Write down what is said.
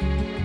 Bye.